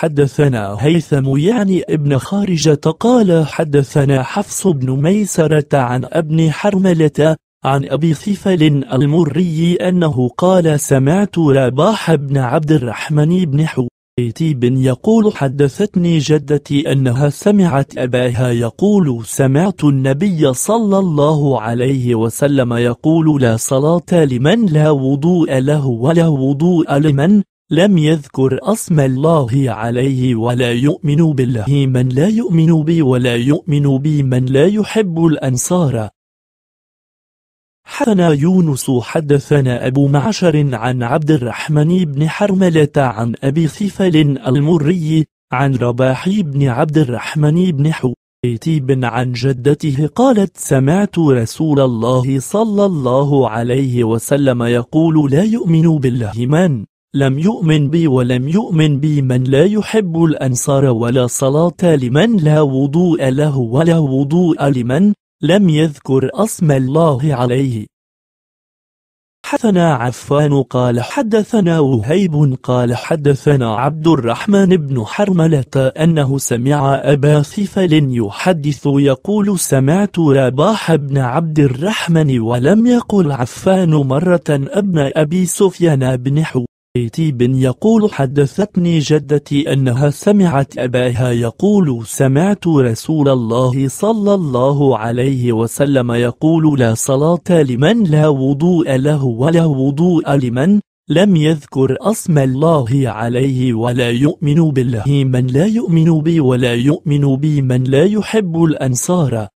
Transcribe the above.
حدثنا هيثم يعني ابن خارجة قال حدثنا حفص بن ميسرة عن ابن حرملة عن أبي ثفل المري أنه قال سمعت رباح بن عبد الرحمن بن حويتيب يقول حدثتني جدتي أنها سمعت أباها يقول سمعت النبي صلى الله عليه وسلم يقول لا صلاة لمن لا وضوء له ولا وضوء لمن لم يذكر اسم الله عليه ولا يؤمن بالله من لا يؤمن بي ولا يؤمن بي من لا يحب الأنصار. حدثنا يونس حدثنا أبو معشر عن عبد الرحمن بن حرملة عن أبي ثفال المري عن رباح بن عبد الرحمن بن حويطب عن جدته قالت سمعت رسول الله صلى الله عليه وسلم يقول لا يؤمن بالله من لم يؤمن بي ولم يؤمن بي من لا يحب الأنصار ولا صلاة لمن لا وضوء له ولا وضوء لمن لم يذكر اسم الله عليه. حدثنا عفان قال حدثنا وهيب قال حدثنا عبد الرحمن بن حرملة أنه سمع أبا ثفل يحدث يقول سمعت رباح بن عبد الرحمن ولم يقل عفان مرة ابن أبي سفيان بن حو تيب يقول حدثتني جدتي أنها سمعت أباها يقول سمعت رسول الله صلى الله عليه وسلم يقول لا صلاة لمن لا وضوء له ولا وضوء لمن لم يذكر اسم الله عليه ولا يؤمن بالله من لا يؤمن بي ولا يؤمن بي من لا يحب الأنصار.